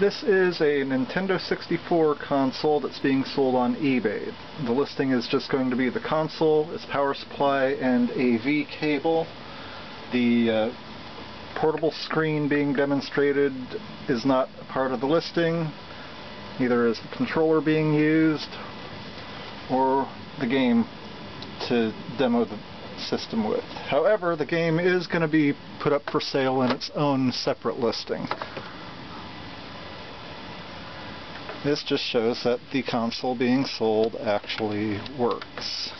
This is a Nintendo 64 console that's being sold on eBay. The listing is just going to be the console, its power supply, and AV cable. The uh, portable screen being demonstrated is not part of the listing. Neither is the controller being used or the game to demo the system with. However, the game is going to be put up for sale in its own separate listing. This just shows that the console being sold actually works.